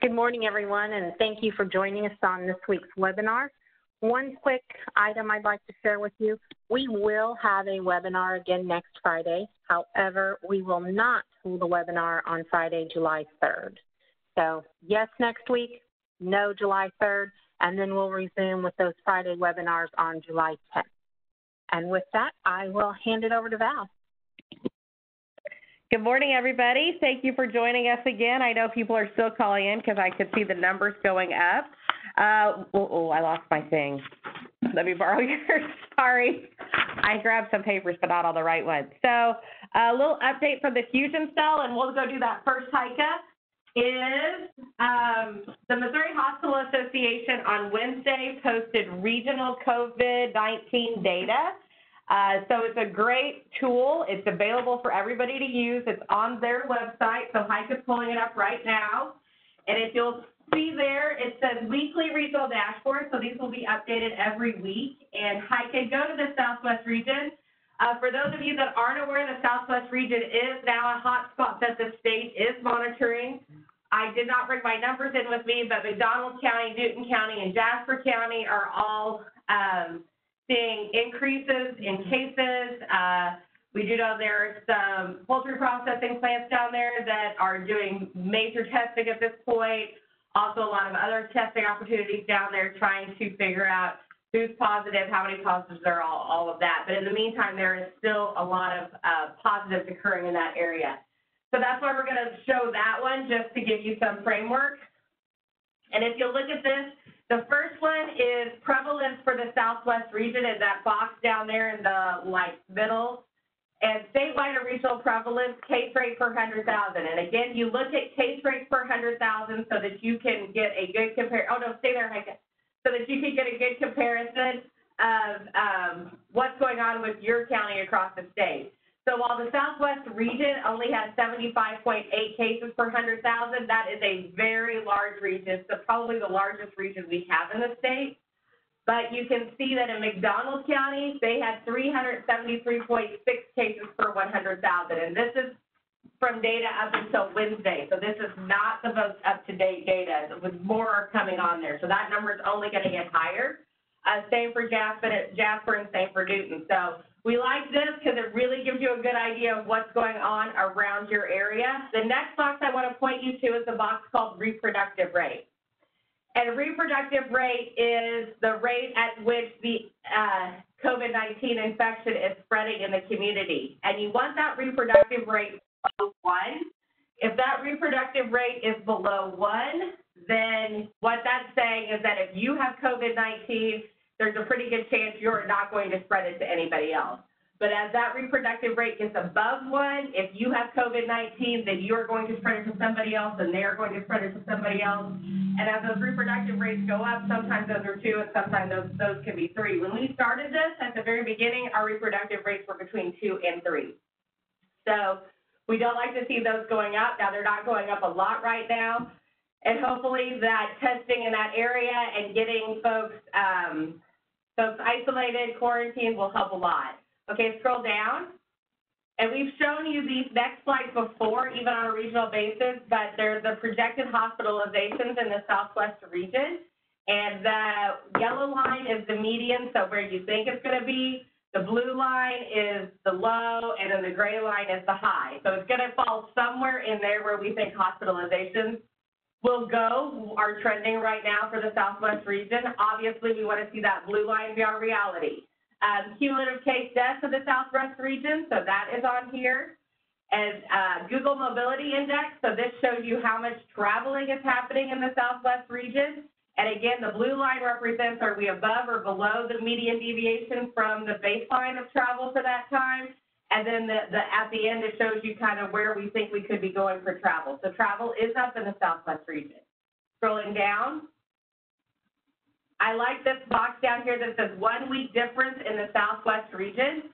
Good morning, everyone, and thank you for joining us on this week's webinar. One quick item I'd like to share with you. We will have a webinar again next Friday. However, we will not hold a webinar on Friday, July 3rd. So yes, next week, no July 3rd, and then we'll resume with those Friday webinars on July 10th. And with that, I will hand it over to Val. Good morning, everybody. Thank you for joining us again. I know people are still calling in because I could see the numbers going up. Uh, oh, oh, I lost my thing. Let me borrow yours. Sorry. I grabbed some papers, but not all the right ones. So a little update from the Fusion Cell, and we'll go do that first, Heike, is um, the Missouri Hospital Association on Wednesday posted regional COVID-19 data. Uh, so it's a great tool. It's available for everybody to use. It's on their website. So Heike is pulling it up right now. And if you'll see there, it says weekly regional dashboard. So these will be updated every week. And Heike, go to the Southwest region. Uh, for those of you that aren't aware, the Southwest region is now a hotspot that the state is monitoring. I did not bring my numbers in with me, but McDonald County, Newton County, and Jasper County are all um, seeing increases in cases. Uh, we do know there are some poultry processing plants down there that are doing major testing at this point. Also, a lot of other testing opportunities down there trying to figure out who's positive, how many positives there are, all, all of that. But in the meantime, there is still a lot of uh, positives occurring in that area. So that's why we're going to show that one just to give you some framework. And if you look at this, the first one is prevalence for the Southwest region in that box down there in the like middle. And statewide and regional prevalence, case rate per 100,000. And again, you look at case rate per 100,000 so that you can get a good compare. Oh no, stay there. So that you can get a good comparison of um, what's going on with your county across the state. So while the Southwest region only has 75.8 cases per 100,000, that is a very large region. So probably the largest region we have in the state. But you can see that in McDonald County, they had 373.6 cases per 100,000. And this is from data up until Wednesday. So this is not the most up-to-date data. With more are coming on there. So that number is only going to get higher. Uh, same for Jasper, Jasper and same for Newton. So we like this because it really gives you a good idea of what's going on around your area. The next box I want to point you to is the box called reproductive rate. And reproductive rate is the rate at which the uh, COVID-19 infection is spreading in the community. And you want that reproductive rate below one. If that reproductive rate is below one, then what that's saying is that if you have COVID-19, there's a pretty good chance you're not going to spread it to anybody else. But as that reproductive rate gets above one, if you have COVID-19, then you're going to spread it to somebody else, and they're going to spread it to somebody else. And as those reproductive rates go up, sometimes those are two, and sometimes those, those can be three. When we started this at the very beginning, our reproductive rates were between two and three. So we don't like to see those going up. Now, they're not going up a lot right now. And hopefully that testing in that area and getting folks um, Folks isolated, quarantined will help a lot. Okay, scroll down. And we've shown you these next slides before, even on a regional basis, but they're the projected hospitalizations in the Southwest region. And the yellow line is the median, so where you think it's going to be. The blue line is the low, and then the gray line is the high. So it's going to fall somewhere in there where we think hospitalizations will go are trending right now for the Southwest region. Obviously, we want to see that blue line be our reality. Um, cumulative case deaths of the Southwest region, so that is on here. And uh, Google Mobility Index, so this shows you how much traveling is happening in the Southwest region. And again, the blue line represents are we above or below the median deviation from the baseline of travel for that time. And then the, the, at the end, it shows you kind of where we think we could be going for travel. So travel is up in the Southwest region. Scrolling down, I like this box down here that says one week difference in the Southwest region.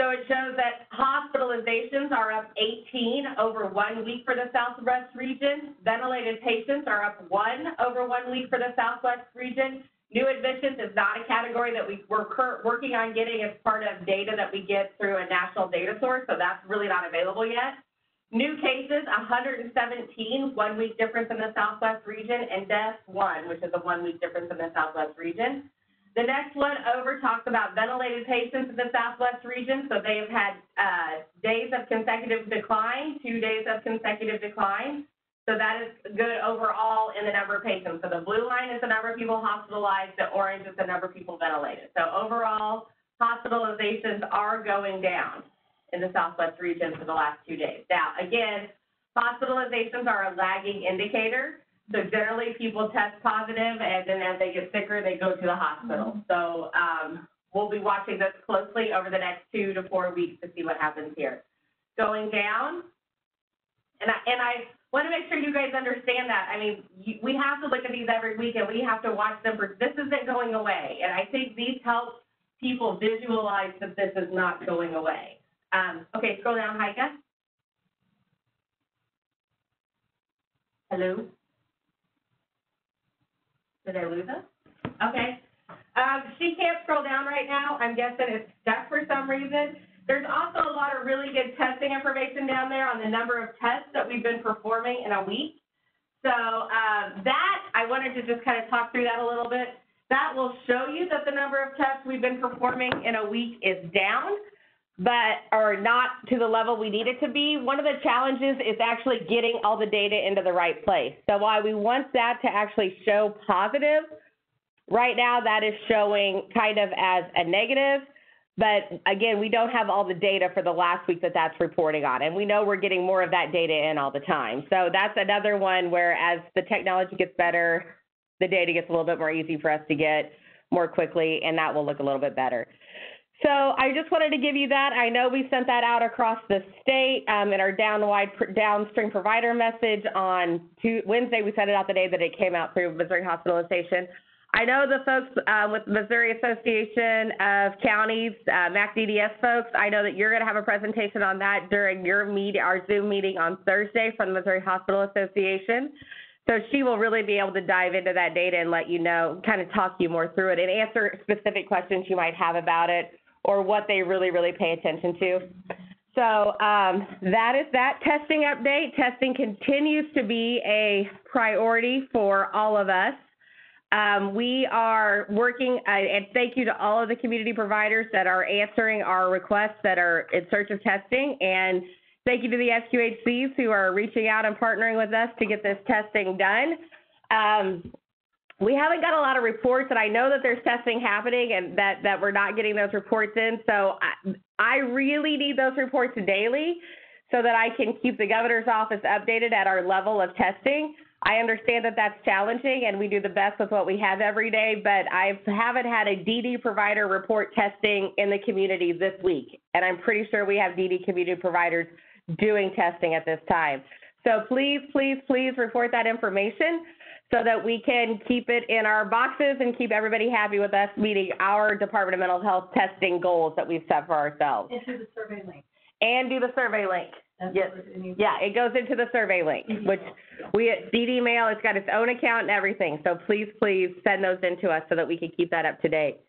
So it shows that hospitalizations are up 18 over one week for the Southwest region. Ventilated patients are up one over one week for the Southwest region. New admissions is not a category that we, we're working on getting as part of data that we get through a national data source, so that's really not available yet. New cases, 117, one week difference in the Southwest region, and deaths, one, which is a one week difference in the Southwest region. The next one over talks about ventilated patients in the Southwest region. So they have had uh, days of consecutive decline, two days of consecutive decline. So that is good overall in the number of patients. So the blue line is the number of people hospitalized, the orange is the number of people ventilated. So overall, hospitalizations are going down in the Southwest region for the last two days. Now, again, hospitalizations are a lagging indicator. So generally, people test positive, and then as they get sicker, they go to the hospital. So um, we'll be watching this closely over the next two to four weeks to see what happens here. Going down, and I, and I want to make sure you guys understand that. I mean, we have to look at these every week, and we have to watch them. For, this isn't going away, and I think these help people visualize that this is not going away. Um, okay, scroll down, Heike. Hello? Did I lose us? Okay. Um, she can't scroll down right now. I'm guessing it's stuck for some reason. There's also a lot of really good testing information down there on the number of tests that we've been performing in a week. So um, that, I wanted to just kind of talk through that a little bit. That will show you that the number of tests we've been performing in a week is down but are not to the level we need it to be. One of the challenges is actually getting all the data into the right place. So while we want that to actually show positive, right now that is showing kind of as a negative. But again, we don't have all the data for the last week that that's reporting on, and we know we're getting more of that data in all the time. So that's another one where as the technology gets better, the data gets a little bit more easy for us to get more quickly, and that will look a little bit better. So I just wanted to give you that. I know we sent that out across the state um, in our downwide downstream provider message on two, Wednesday. We sent it out the day that it came out through Missouri Hospitalization. I know the folks uh, with Missouri Association of Counties, uh, MACDDS folks. I know that you're going to have a presentation on that during your meet, our Zoom meeting on Thursday from the Missouri Hospital Association. So she will really be able to dive into that data and let you know, kind of talk you more through it and answer specific questions you might have about it or what they really, really pay attention to. So um, that is that testing update. Testing continues to be a priority for all of us. Um, we are working, uh, and thank you to all of the community providers that are answering our requests that are in search of testing. And thank you to the FQHCs who are reaching out and partnering with us to get this testing done. Um, we haven't got a lot of reports, and I know that there's testing happening and that, that we're not getting those reports in. So I, I really need those reports daily so that I can keep the governor's office updated at our level of testing. I understand that that's challenging, and we do the best with what we have every day, but I haven't had a DD provider report testing in the community this week, and I'm pretty sure we have DD community providers doing testing at this time. So please, please, please report that information so that we can keep it in our boxes and keep everybody happy with us meeting our Department of Mental Health testing goals that we've set for ourselves. And do the survey link. And do the survey link. That's Yes. what it needs. Yeah, it goes into the survey link, which we at DD Mail, it's got its own account and everything. So please, please send those in to us so that we can keep that up to date.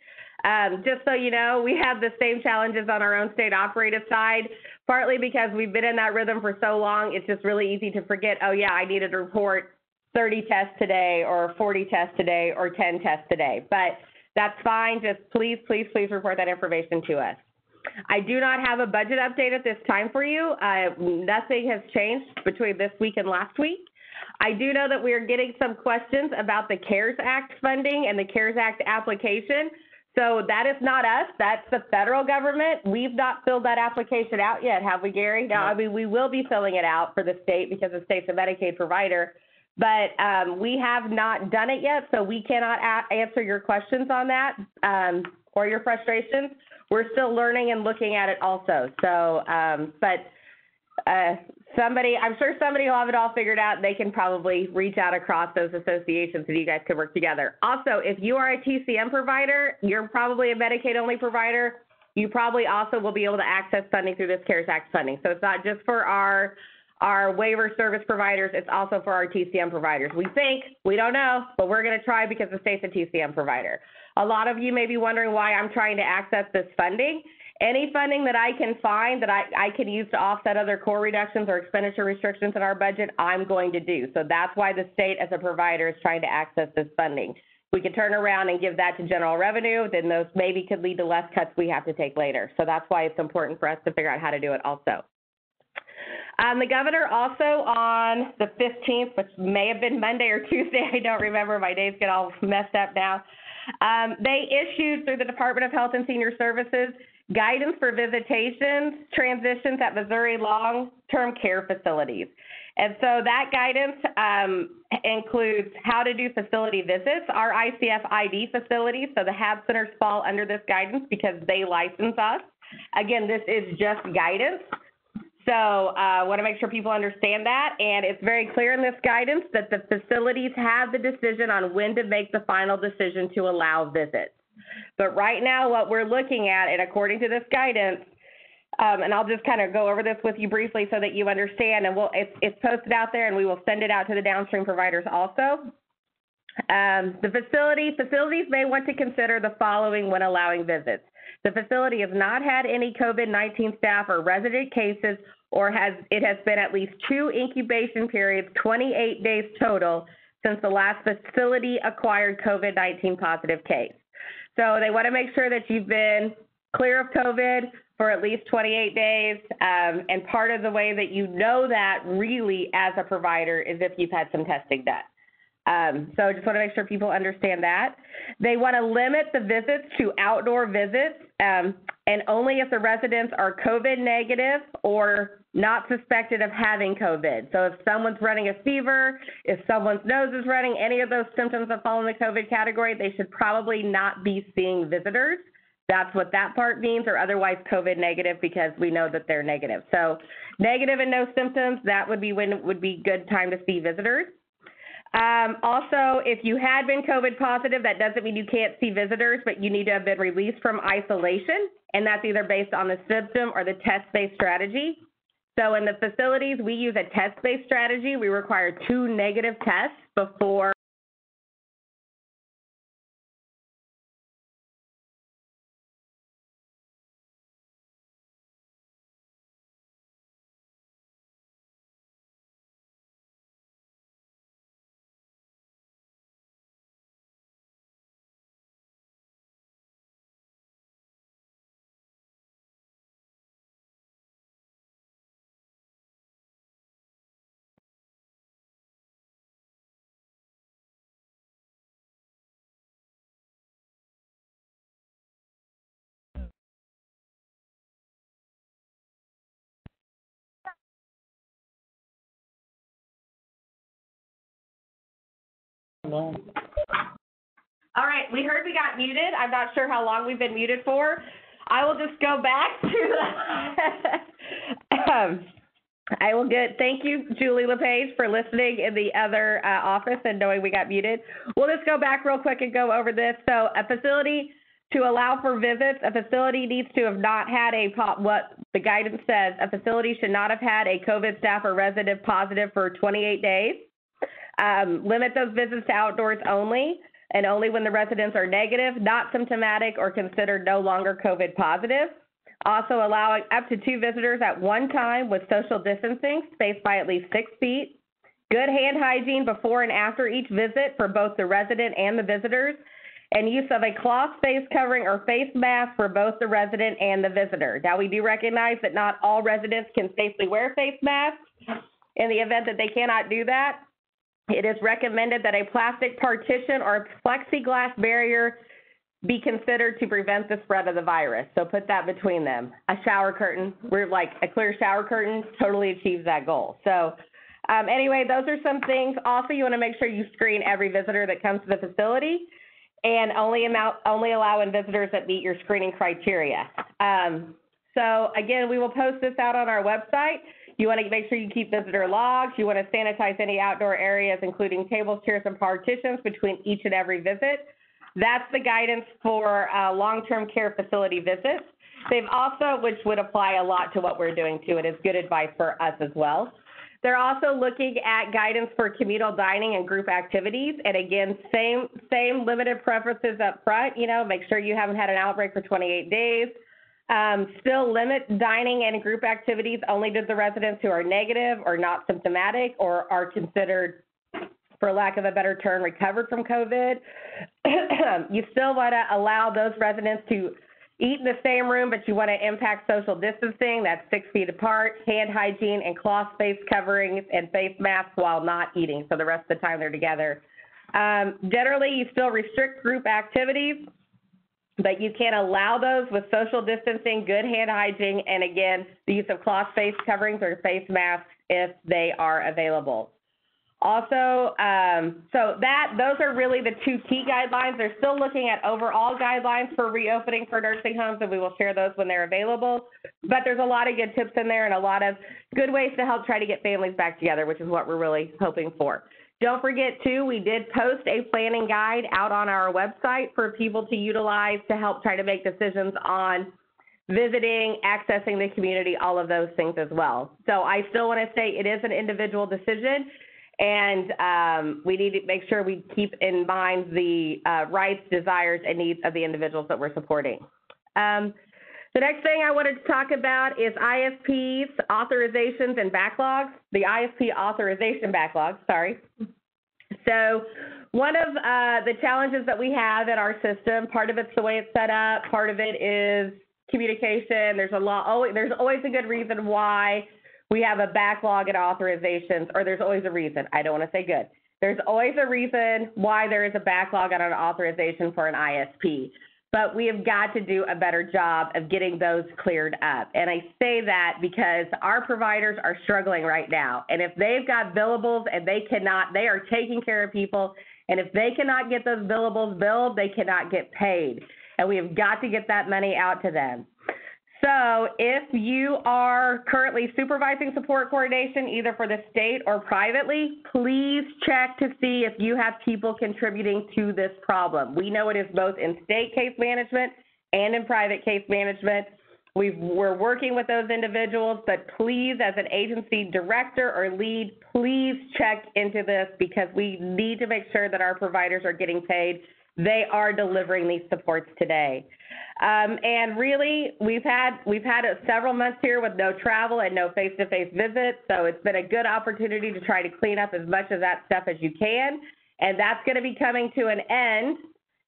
Um, just so you know, we have the same challenges on our own state operative side, partly because we've been in that rhythm for so long. It's just really easy to forget, oh yeah, I needed to report 30 tests today or 40 tests today or 10 tests today. But that's fine. Just please, please, please report that information to us. I do not have a budget update at this time for you. Uh, nothing has changed between this week and last week. I do know that we are getting some questions about the CARES Act funding and the CARES Act application. So that is not us. That's the federal government. We've not filled that application out yet, have we, Gary? No, I mean, we will be filling it out for the state because the state's a Medicaid provider. But um, we have not done it yet, so we cannot a- answer your questions on that um, or your frustrations. We're still learning and looking at it also. So, um, but uh, somebody, I'm sure somebody will have it all figured out. They can probably reach out across those associations and you guys could work together. Also, if you are a TCM provider, you're probably a Medicaid only provider. You probably also will be able to access funding through this CARES Act funding. So it's not just for our our waiver service providers, it's also for our TCM providers. We think, we don't know, but we're going to try because the state's a TCM provider. A lot of you may be wondering why I'm trying to access this funding, Any funding that I can find that I, I can use to offset other core reductions or expenditure restrictions in our budget, I'm going to do. So that's why the state as a provider is trying to access this funding. We could turn around and give that to general revenue, then those maybe could lead to less cuts we have to take later. So that's why it's important for us to figure out how to do it also. Um, the governor also on the 15th, which may have been Monday or Tuesday, I don't remember. My days get all messed up now. Um, they issued through the Department of Health and Senior Services guidance for visitations, transitions at Missouri long-term care facilities. And so that guidance um, includes how to do facility visits. Our ICF ID facilities, so the HAB centers fall under this guidance because they license us. Again, this is just guidance. So I uh, want to make sure people understand that. And it's very clear in this guidance that the facilities have the decision on when to make the final decision to allow visits. But right now, what we're looking at, and according to this guidance, um, and I'll just kind of go over this with you briefly so that you understand, and we'll, it's, it's posted out there, and we will send it out to the downstream providers also. Um, the facility, facilities may want to consider the following when allowing visits. The facility has not had any COVID-19 staff or resident cases, or has it has been at least two incubation periods, 28 days total, since the last facility acquired COVID-19 positive case. So they want to make sure that you've been clear of COVID for at least 28 days. Um, and part of the way that you know that really as a provider is if you've had some testing done. Um, so just want to make sure people understand that. They want to limit the visits to outdoor visits um, and only if the residents are COVID negative or not suspected of having COVID. So if someone's running a fever, if someone's nose is running, any of those symptoms that fall in the COVID category, they should probably not be seeing visitors. That's what that part means, or otherwise COVID negative because we know that they're negative. So negative and no symptoms, that would be when would be good time to see visitors. Um, also, if you had been COVID positive, that doesn't mean you can't see visitors, but you need to have been released from isolation, and that's either based on the symptom or the test-based strategy. So in the facilities, we use a test-based strategy. We require two negative tests before All right, we heard we got muted. I'm not sure how long we've been muted for. I will just go back to um, I will get, thank you, Julie LePage, for listening in the other uh, office and knowing we got muted. We'll just go back real quick and go over this. So a facility to allow for visits, a facility needs to have not had a, pop. what the guidance says, a facility should not have had a COVID staff or resident positive for 28 days. Um, limit those visits to outdoors only and only when the residents are negative, not symptomatic, or considered no longer COVID positive. Also allowing up to two visitors at one time with social distancing, spaced by at least six feet. Good hand hygiene before and after each visit for both the resident and the visitors. And use of a cloth face covering or face mask for both the resident and the visitor. Now, we do recognize that not all residents can safely wear face masks. In the event that they cannot do that, it is recommended that a plastic partition or plexiglass barrier be considered to prevent the spread of the virus. So put that between them. A shower curtain, we're like a clear shower curtain totally achieves that goal. So um, anyway, those are some things. Also, you want to make sure you screen every visitor that comes to the facility and only amount, only allow in visitors that meet your screening criteria. Um, so again, we will post this out on our website. You want to make sure you keep visitor logs. You want to sanitize any outdoor areas, including tables, chairs, and partitions between each and every visit. That's the guidance for uh, long-term care facility visits. They've also, which would apply a lot to what we're doing too, and is good advice for us as well. They're also looking at guidance for communal dining and group activities. And again, same same limited preferences up front. You know, make sure you haven't had an outbreak for 28 days. Um, still limit dining and group activities only to the residents who are negative or not symptomatic or are considered, for lack of a better term, recovered from COVID. you still want to allow those residents to eat in the same room, but you want to impact social distancing. That's six feet apart, hand hygiene, and cloth face coverings and face masks while not eating. So the rest of the time they're together. Um, generally, you still restrict group activities but you can allow those with social distancing, good hand hygiene, and again, the use of cloth face coverings or face masks if they are available. Also, um, so that those are really the two key guidelines. They're still looking at overall guidelines for reopening for nursing homes, and we will share those when they're available. But there's a lot of good tips in there and a lot of good ways to help try to get families back together, which is what we're really hoping for. Don't forget, too, we did post a planning guide out on our website for people to utilize to help try to make decisions on visiting, accessing the community, all of those things as well. So I still want to say it is an individual decision, and um, we need to make sure we keep in mind the uh, rights, desires, and needs of the individuals that we're supporting. Um, the next thing I wanted to talk about is ISPs, authorizations, and backlogs. The ISP authorization backlog, sorry. So one of uh, the challenges that we have in our system, part of it's the way it's set up, part of it is communication. There's a lot, always, there's always a good reason why we have a backlog in authorizations, or there's always a reason. I don't want to say good. There's always a reason why there is a backlog on an authorization for an ISP but we have got to do a better job of getting those cleared up. And I say that because our providers are struggling right now. And if they've got billables and they cannot, they are taking care of people. And if they cannot get those billables billed, they cannot get paid. And we have got to get that money out to them. So if you are currently supervising support coordination, either for the state or privately, please check to see if you have people contributing to this problem. We know it is both in state case management and in private case management. we are working with those individuals, but please, as an agency director or lead, please check into this because we need to make sure that our providers are getting paid. They are delivering these supports today. Um, and really, we've had we've had several months here with no travel and no face-to-face visits, so it's been a good opportunity to try to clean up as much of that stuff as you can. And that's going to be coming to an end.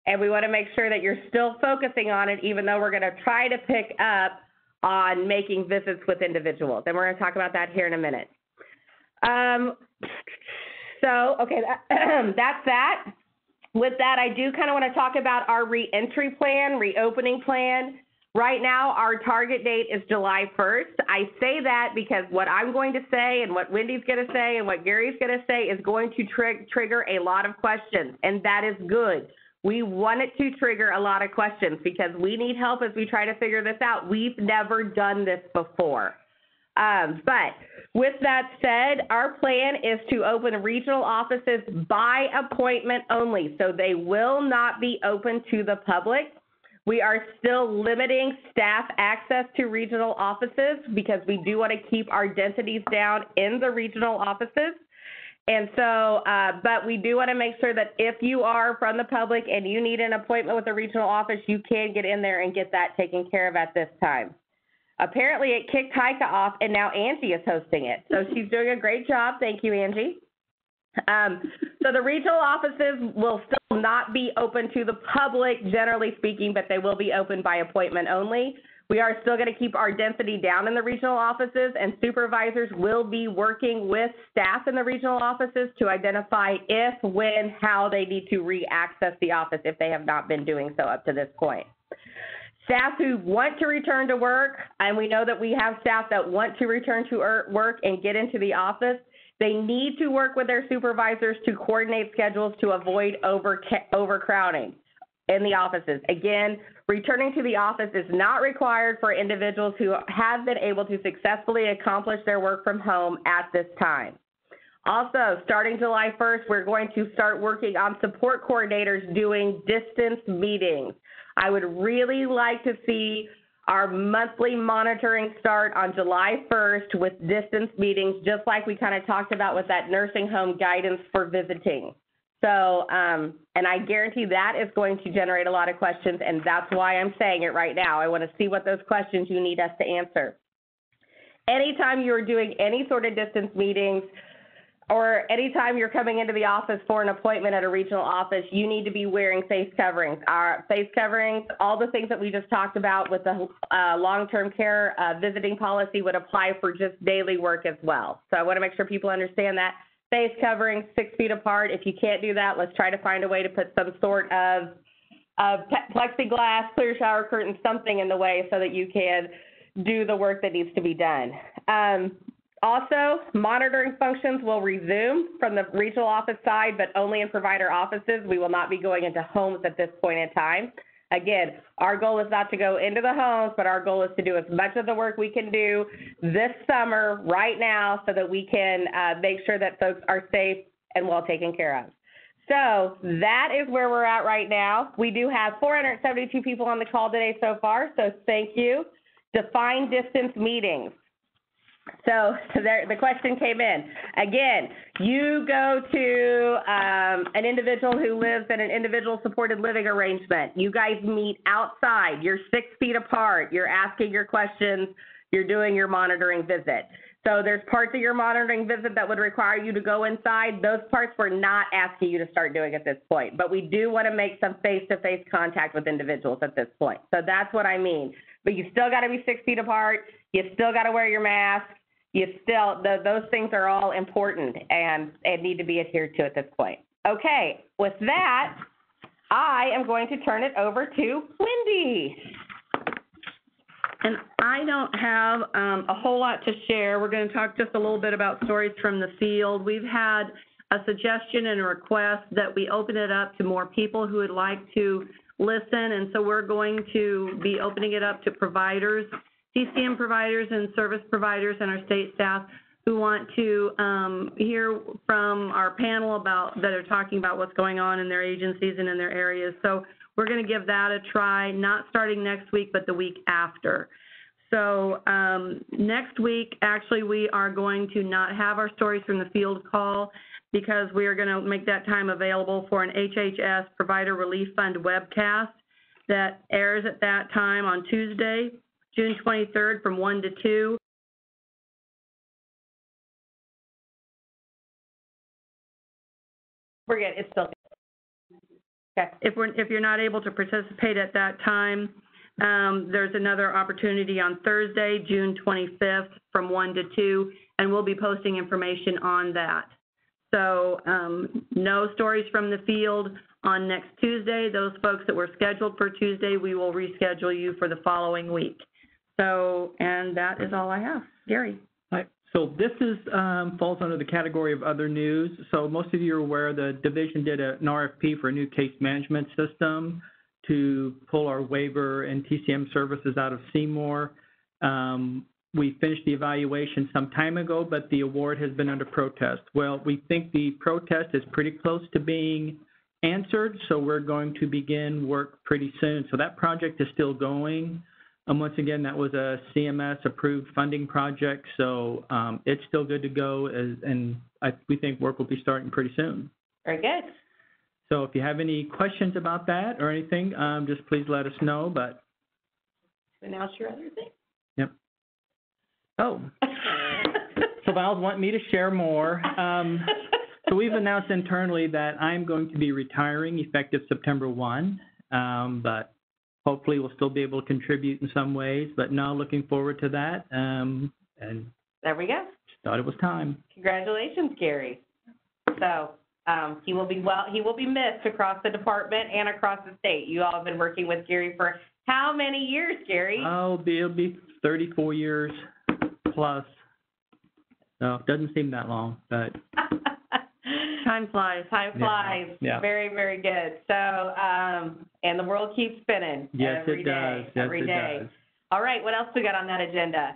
And we want to make sure that you're still focusing on it, even though we're going to try to pick up on making visits with individuals. And we're going to talk about that here in a minute. Um, so, okay, that, that's that with that, I do kind of want to talk about our reentry plan, reopening plan. Right now, our target date is July 1st. I say that because what I'm going to say and what Wendy's going to say and what Gary's going to say is going to tri- trigger a lot of questions, and that is good. We want it to trigger a lot of questions because we need help as we try to figure this out. We've never done this before. Um, but with that said, our plan is to open regional offices by appointment only, so they will not be open to the public. We are still limiting staff access to regional offices because we do want to keep our densities down in the regional offices. And so, uh, but we do want to make sure that if you are from the public and you need an appointment with a regional office, you can get in there and get that taken care of at this time. Apparently, it kicked Heike off, and now Angie is hosting it. So she's doing a great job. Thank you, Angie. Um, so the regional offices will still not be open to the public, generally speaking, but they will be open by appointment only. We are still going to keep our density down in the regional offices, and supervisors will be working with staff in the regional offices to identify if, when, how they need to re-access the office if they have not been doing so up to this point. Staff who want to return to work, and we know that we have staff that want to return to er, work and get into the office, they need to work with their supervisors to coordinate schedules to avoid over, overcrowding in the offices. Again, returning to the office is not required for individuals who have been able to successfully accomplish their work from home at this time. Also, starting July 1st, we're going to start working on support coordinators doing distance meetings. I would really like to see our monthly monitoring start on July 1st with distance meetings, just like we kind of talked about with that nursing home guidance for visiting. So, um, and I guarantee that is going to generate a lot of questions, and that's why I'm saying it right now. I want to see what those questions you need us to answer. Anytime you're doing any sort of distance meetings, or anytime you're coming into the office for an appointment at a regional office, you need to be wearing face coverings. Our face coverings, all the things that we just talked about with the uh, long-term care uh, visiting policy would apply for just daily work as well. So I want to make sure people understand that. Face coverings, six feet apart. If you can't do that, let's try to find a way to put some sort of, plexiglass, clear shower curtain, something in the way so that you can do the work that needs to be done. Um, also, monitoring functions will resume from the regional office side, but only in provider offices. We will not be going into homes at this point in time. Again, our goal is not to go into the homes, but our goal is to do as much of the work we can do this summer, right now, so that we can uh, make sure that folks are safe and well taken care of. So that is where we're at right now. We do have 472 people on the call today so far, so thank you. Define distance meetings. So, so there, the question came in. Again, you go to um, an individual who lives in an individual supported living arrangement. You guys meet outside. You're six feet apart. You're asking your questions. You're doing your monitoring visit. So there's parts of your monitoring visit that would require you to go inside. Those parts we're not asking you to start doing at this point. But we do want to make some face-to-face contact with individuals at this point. So that's what I mean. But you still got to be six feet apart. You still got to wear your mask you still, the, those things are all important and, and need to be adhered to at this point. Okay, with that, I am going to turn it over to Wendy. And I don't have um, a whole lot to share. We're going to talk just a little bit about stories from the field. We've had a suggestion and a request that we open it up to more people who would like to listen, and so we're going to be opening it up to providers TCM providers and service providers and our state staff who want to um, hear from our panel about that are talking about what's going on in their agencies and in their areas. So we're going to give that a try, not starting next week, but the week after. So um, next week, actually, we are going to not have our stories from the field call because we are going to make that time available for an HHS Provider Relief Fund webcast that airs at that time on Tuesday. June 23rd from 1 to 2. We're good. It's still Okay. If we're, if you're not able to participate at that time, um, there's another opportunity on Thursday, June 25th, from 1 to 2, and we'll be posting information on that. So um, no stories from the field on next Tuesday. Those folks that were scheduled for Tuesday, we will reschedule you for the following week. So, and that is all I have. Gary. So this is um, falls under the category of other news. So most of you are aware the division did an RFP for a new case management system to pull our waiver and TCM services out of CIMOR. Um, we finished the evaluation some time ago, but the award has been under protest. Well, we think the protest is pretty close to being answered, so we're going to begin work pretty soon. So that project is still going. And once again, that was a CMS approved funding project, so um, it's still good to go, as, and I, we think work will be starting pretty soon. Very good. So if you have any questions about that or anything, um, just please let us know. But announce your other thing. Oh. so Val's want me to share more. Um, so we've announced internally that I'm going to be retiring effective September 1, um, but hopefully we'll still be able to contribute in some ways, but now looking forward to that. Um, and there we go. Just thought it was time. Congratulations, Gary. So um, he will be well. He will be missed across the department and across the state. You all have been working with Gary for how many years, Gary? Oh, it'll be 34 years plus. So it doesn't seem that long, but Time flies. Time flies. Yeah. Very, very good. So, um, and the world keeps spinning. yes, every it day, does. Yes, every it day. does. All right, what else we got on that agenda?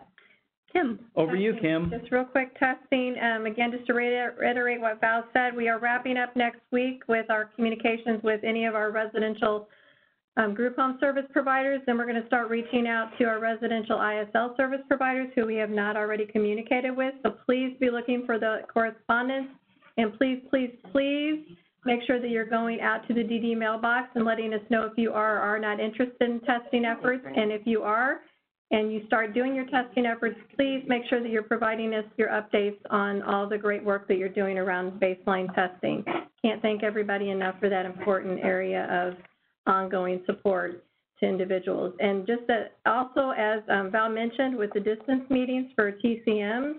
Kim. Over you, Kim. Just real quick testing, um, again, just to reiter- reiterate what Val said, we are wrapping up next week with our communications with any of our residential um, group home service providers. Then we're going to start reaching out to our residential ISL service providers who we have not already communicated with. So please be looking for the correspondence. And please, please, please make sure that you're going out to the DD mailbox and letting us know if you are or are not interested in testing efforts. And if you are, and you start doing your testing efforts, please make sure that you're providing us your updates on all the great work that you're doing around baseline testing. Can't thank everybody enough for that important area of ongoing support to individuals. And just that, also, as um, Val mentioned, with the distance meetings for TCM,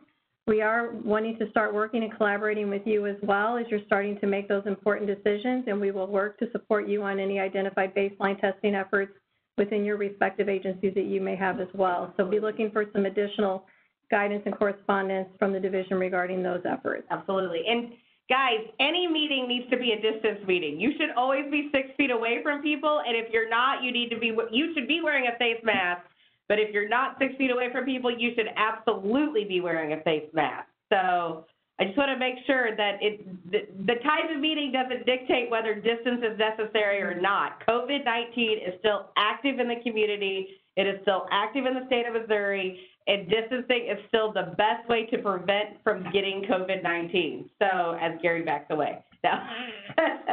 we are wanting to start working and collaborating with you as well as you're starting to make those important decisions, and we will work to support you on any identified baseline testing efforts within your respective agencies that you may have as well. So be looking for some additional guidance and correspondence from the division regarding those efforts. Absolutely. And guys, any meeting needs to be a distance meeting. You should always be six feet away from people, and if you're not, you need to be, you should be wearing a face mask. But if you're not six feet away from people, you should absolutely be wearing a face mask. So I just want to make sure that it, the, the type of meeting doesn't dictate whether distance is necessary or not. COVID-19 is still active in the community. It is still active in the state of Missouri, and distancing is still the best way to prevent from getting COVID-19. So, as Gary backs away. No.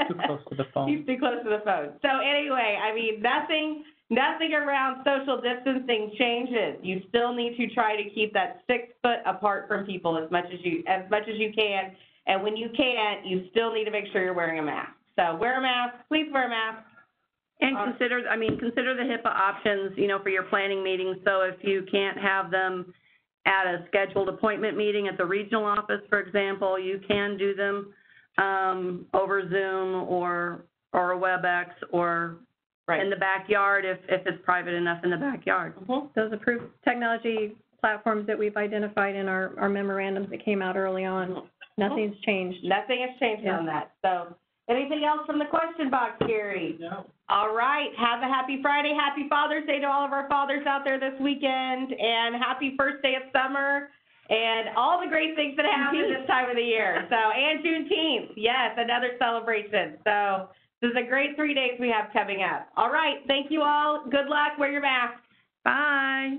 Too close to the phone. He's too close to the phone. So anyway, I mean, nothing, nothing around social distancing changes. You still need to try to keep that six foot apart from people as much as you, as much as you can. And when you can't, you still need to make sure you're wearing a mask. So wear a mask, please wear a mask. And Uh, consider, I mean, consider the HIPAA options, you know, for your planning meetings. So if you can't have them at a scheduled appointment meeting at the regional office, for example, you can do them um, over Zoom or, or a WebEx or Right. in the backyard if, if it's private enough in the backyard. Mhm. Those approved technology platforms that we've identified in our, our memorandums that came out early on, nothing's changed. Nothing has changed on that. So anything else from the question box, Gary? No. All right, have a happy Friday, happy Father's Day to all of our fathers out there this weekend, and happy first day of summer, and all the great things that happen this time of the year. So, and Juneteenth, yes, another celebration. So, this is a great three days we have coming up. All right, thank you all. Good luck. Wear your mask. Bye.